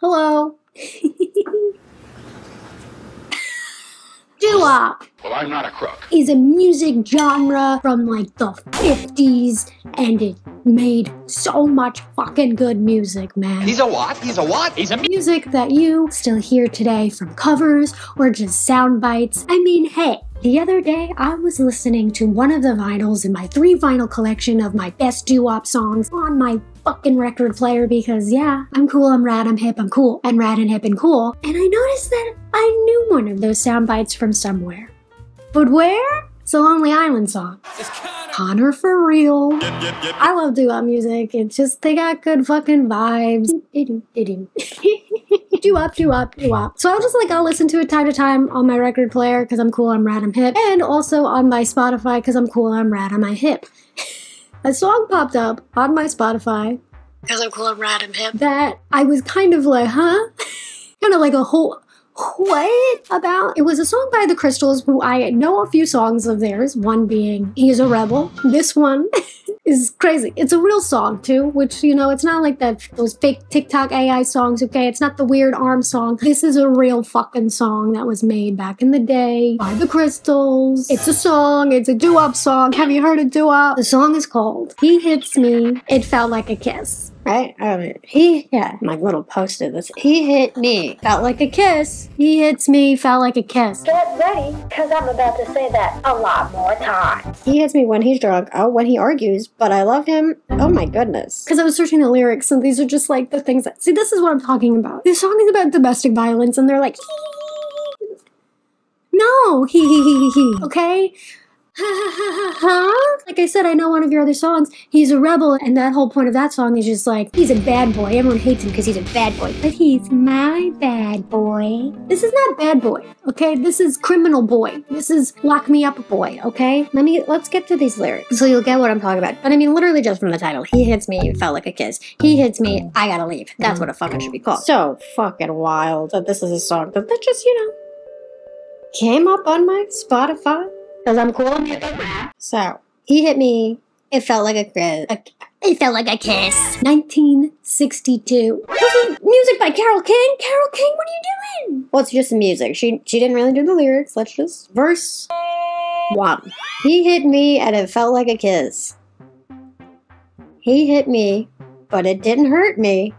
Hello. Doo-wop Well, I'm not a crook. is a music genre from like the 50s and it made so much fucking good music, man. He's a what? He's a what? He's a music that you still hear today from covers or just sound bites. I mean, hey, the other day I was listening to one of the vinyls in my three vinyl collection of my best doo-wop songs on my fucking record player because yeah, I'm cool, I'm rad, I'm hip, I'm cool, and rad and hip and cool. And I noticed that I knew one of those sound bites from somewhere. But where? It's a Lonely Island song. Connor for real. I love doo-wop music. It's just they got good fucking vibes. doo-wop, doo-wop, doo-wop. So I'll just like I'll listen to it time to time on my record player because I'm cool, I'm rad, I'm hip, and also on my Spotify because I'm cool, I'm rad, I'm hip. A song popped up on my Spotify because I'm cool, I'm rad, I'm hip. That I was kind of like, huh? kind of like a whole what about? It was a song by the Crystals, who I know a few songs of theirs, one being He's a Rebel. This one is crazy. It's a real song too, which you know, it's not like that those fake TikTok AI songs, okay? It's not the weird arm song. This is a real fucking song that was made back in the day by the Crystals. It's a song, it's a doo-wop song. Have you heard a doo-wop? The song is called He Hits Me, It Felt Like a Kiss. Right? I mean, he, yeah, my little post-it this. He hit me, felt like a kiss. He hits me, felt like a kiss. Get ready, because I'm about to say that a lot more times. He hits me when he's drunk. Oh, when he argues, but I love him. Oh my goodness. Because I was searching the lyrics, and these are just like the things that. See, this is what I'm talking about. This song is about domestic violence, and they're like, no, he he he he he. Okay. Like I said, I know one of your other songs. He's a rebel, and that whole point of that song is just like he's a bad boy. Everyone hates him because he's a bad boy, but he's my bad boy. This is not bad boy, okay? This is criminal boy. This is lock me up boy, okay? Let me let's get to these lyrics so you'll get what I'm talking about. But I mean, literally just from the title, he hits me, felt like a kiss. He hits me, I gotta leave. That's what a fucking should be called. So fucking wild that this is a song that just you know came up on my Spotify because I'm cool and hip and rap. So he hit me. It felt like a kiss. It felt like a kiss. 1962. Music by Carole King. Carole King, what are you doing? Well, it's just the music. She she didn't really do the lyrics. Let's just verse one. He hit me and it felt like a kiss. He hit me, but it didn't hurt me.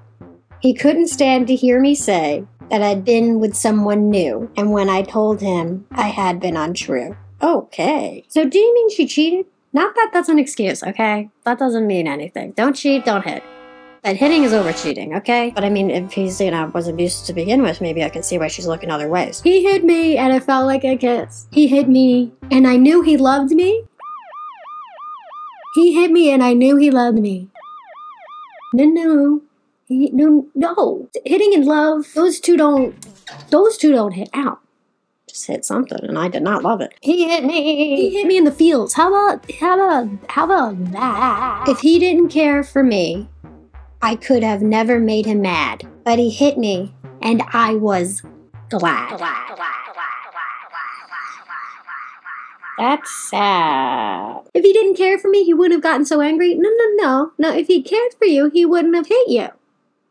He couldn't stand to hear me say that I'd been with someone new, and when I told him I had been untrue. Okay. So do you mean she cheated? Not that that's an excuse, okay? That doesn't mean anything. Don't cheat, don't hit. But hitting is over cheating, okay? But I mean, if he's, you know, was abusive to begin with, maybe I can see why she's looking other ways. He hit me and it felt like a kiss. He hit me and I knew he loved me. He hit me and I knew he loved me. No, no. He, no, no. Hitting and love, those two don't, those two don't hit out just hit something and I did not love it. He hit me. He hit me in the fields. How about how about how about that? If he didn't care for me, I could have never made him mad. But he hit me and I was glad. That's sad. If he didn't care for me, he wouldn't have gotten so angry. No, no, no. No, if he cared for you, he wouldn't have hit you.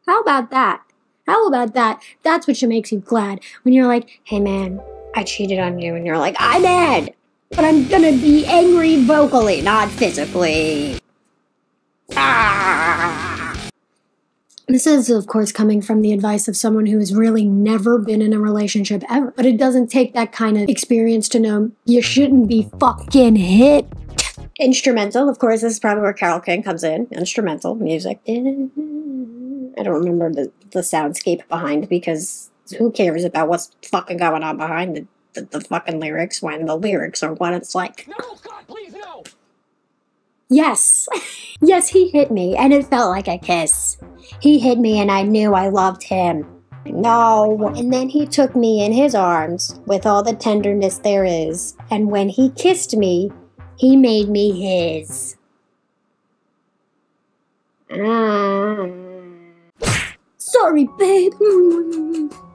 How about that? How about that? That's what makes you glad. When you're like, hey man, I cheated on you, and you're like, I'm mad, but I'm gonna be angry vocally, not physically. Ah. This is, of course, coming from the advice of someone who has really never been in a relationship ever. But it doesn't take that kind of experience to know you shouldn't be fucking hit. Instrumental, of course, this is probably where Carole King comes in. Instrumental music. I don't remember the, the soundscape behind because who cares about what's fucking going on behind the, the, the fucking lyrics when the lyrics are what it's like. No, God, please, no! Yes. yes, he hit me, and it felt like a kiss. He hit me, and I knew I loved him. No. And then he took me in his arms with all the tenderness there is, and when he kissed me, he made me his. Ah. Sorry, babe.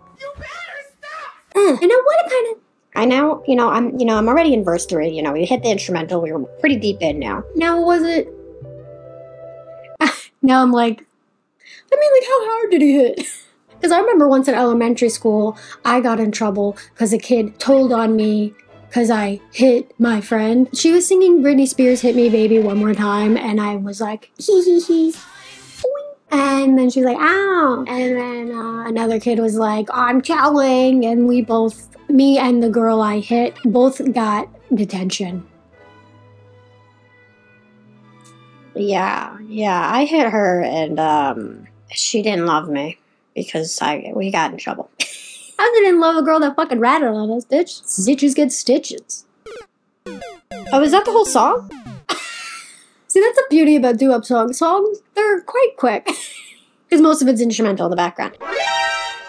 You better stop! Uh, and I want to kind of. I now, you know, I'm, you know, I'm already in verse three. You know, we hit the instrumental. We were pretty deep in now. Now, was it? now I'm like, I mean, like, how hard did he hit? Because I remember once in elementary school, I got in trouble because a kid told on me because I hit my friend. She was singing Britney Spears' Hit Me Baby one more time, and I was like, hee hee hee. And then she's like, ow. And then uh, another kid was like, I'm telling. And we both, me and the girl I hit, both got detention. Yeah, yeah. I hit her and um she didn't love me because I we got in trouble. I didn't love a girl that fucking ratted on us, bitch. Stitches get stitches. Oh, is that the whole song? See, that's the beauty about doo-wop songs. Songs, they're quite quick. Because most of it's instrumental in the background.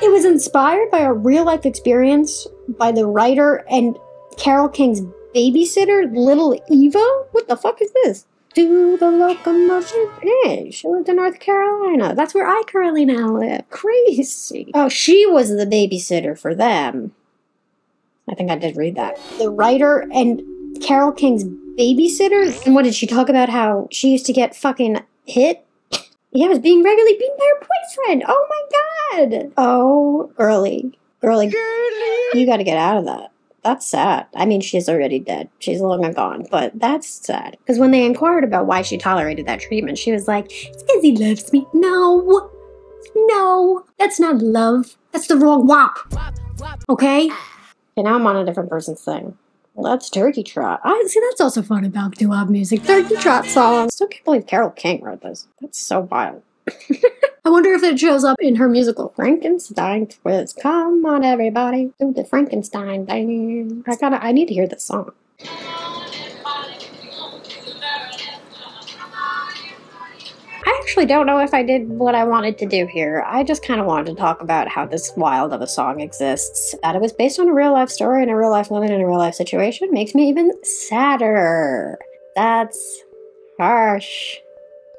It was inspired by a real-life experience by the writer and Carole King's babysitter, Little Eva. What the fuck is this? Do the locomotion. Hey, she lived in North Carolina. That's where I currently now live. Crazy. Oh, she was the babysitter for them. I think I did read that. The writer and Carole King's babysitter. And what did she talk about? How she used to get fucking hit? Yeah, I was being regularly beaten by her boyfriend. Oh my god. Oh, girly. Girly. You gotta get out of that. That's sad. I mean, she's already dead. She's long and gone, but that's sad. Because when they inquired about why she tolerated that treatment, she was like, it's because he loves me. No. No. That's not love. That's the wrong wop. Okay? And now I'm on a different person's thing. Well, that's Turkey Trot. I see that's also fun about doo-wop music. Turkey trot songs. still can't believe Carole King wrote this. That's so wild. I wonder if it shows up in her musical. Frankenstein twist. Come on, everybody. Do the Frankenstein thing. I gotta, I need to hear this song. Actually don't know if I did what I wanted to do here. I just kind of wanted to talk about how this wild of a song exists. That it was based on a real life story and a real life woman in a real life situation makes me even sadder. That's harsh.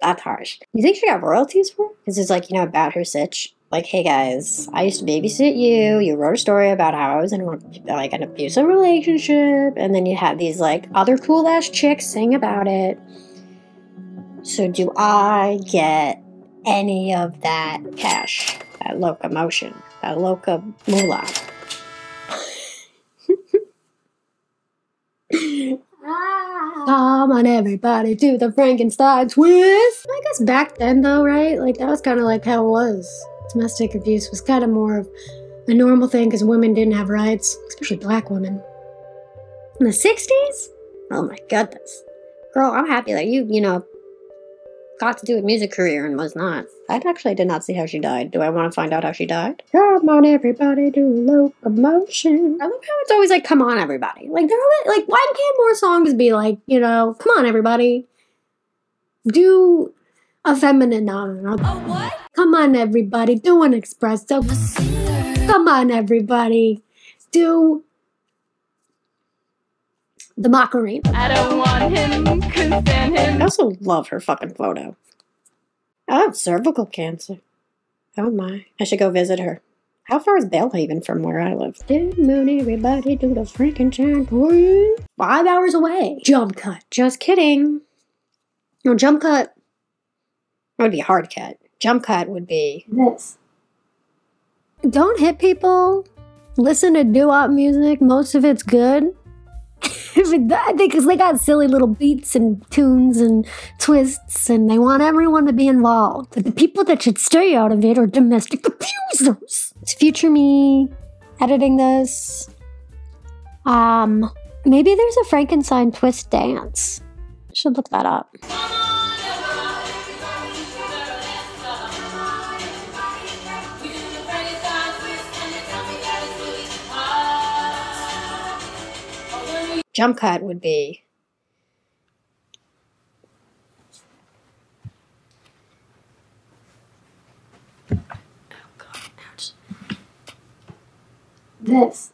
That's harsh. You think she got royalties for? it? Because it's like, you know, about her sitch. Like, hey guys, I used to babysit you. You wrote a story about how I was in like an abusive relationship, and then you had these like other cool ass chicks sing about it. So, do I get any of that cash, that locomotion, that loca moolah? Come on, everybody, do the Frankenstein twist. I guess back then, though, right? Like that was kind of like how it was. Domestic abuse was kind of more of a normal thing because women didn't have rights, especially black women. In the '60s? Oh my goodness, girl, I'm happy that you, you know, got to do a music career and was not. I actually did not see how she died. Do I want to find out how she died? Come on, everybody, do locomotion. I love how it's always like, come on, everybody. Like, they're always, like, why can't more songs be like, you know, come on, everybody, do a feminine noun. A what? Come on, everybody, do an espresso. Come on, everybody, do the mockery. I don't want him, couldn't stand I also love her fucking photo. I have cervical cancer. Oh my. I should go visit her. How far is Belhaven from where I live? Good moon, everybody, do the Frankenstein twist. Five hours away. Jump cut. Just kidding. No, jump cut. That would be hard cut. Jump cut would be. This. Don't hit people. Listen to doo-wop music. Most of it's good. I think because they got silly little beats and tunes and twists, and they want everyone to be involved. But the people that should stay out of it are domestic abusers. It's future me editing this. Um, maybe there's a Frankenstein twist dance. Should look that up. Jump cut would be. Oh, this.